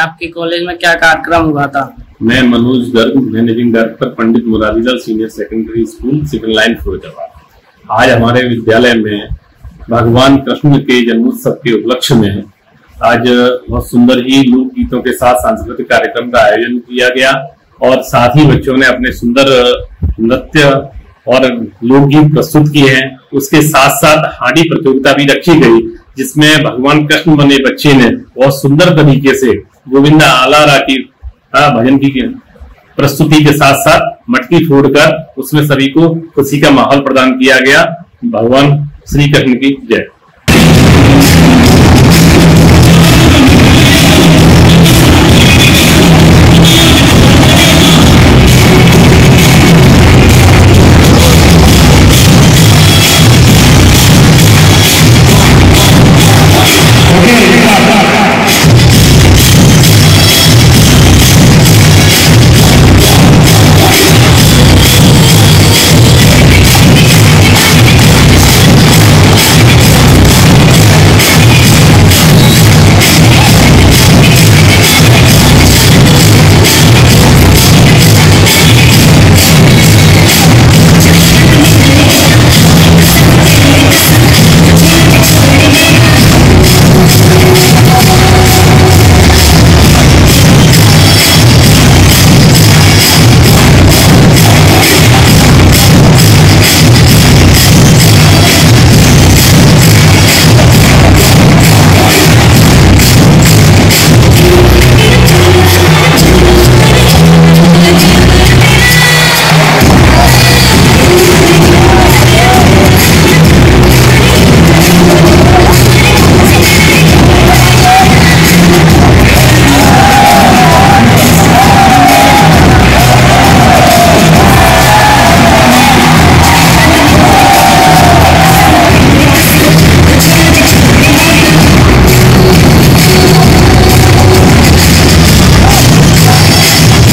आपके कॉलेज में क्या कार्यक्रम हुआ था? मैं Manoj Garg, managing director Pandit Murarilal senior secondary school civil line Firozabad आज हमारे विद्यालय में भगवान कृष्ण के जन्मोत्सव के उपलक्ष्य में आज बहुत सुंदर ही लोक गीतों के साथ सांस्कृतिक कार्यक्रम का आयोजन किया गया और साथ ही बच्चों ने अपने सुंदर नृत्य और लोकगीत प्रस्तुत किए हैं। उसके साथ साथ हाडी प्रतियोगिता भी रखी गई, जिसमें भगवान कृष्ण बने बच्चे ने बहुत सुंदर तरीके से गोविंदा आलारा की भजन की प्रस्तुति के साथ साथ मटकी फोड़कर उसमें सभी को खुशी का माहौल प्रदान किया गया। भगवान श्री कृष्ण की जय।